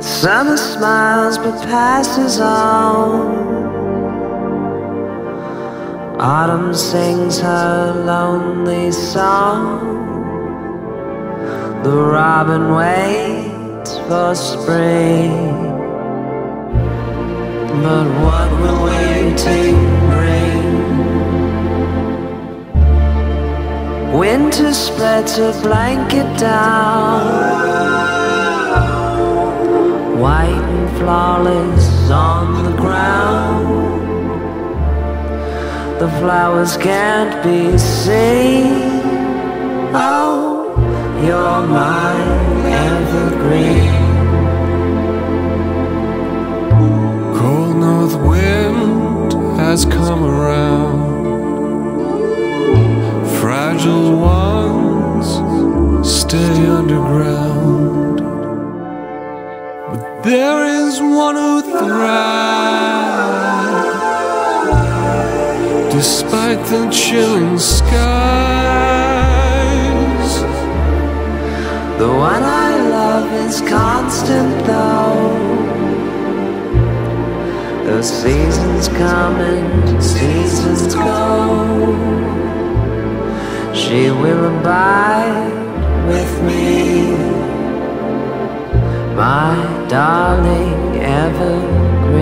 Summer smiles but passes on. Autumn sings her lonely song. The robin waits for spring. But what will waiting Winter spreads a blanket down white and flawless on the ground. The flowers can't be seen. Oh, you're my evergreen. Cold north wind has come around. Fragile ones stay underground. But there is one who thrives despite the chilling skies. The one I love is constant though. The seasons come and will abide with me my darling evergreen.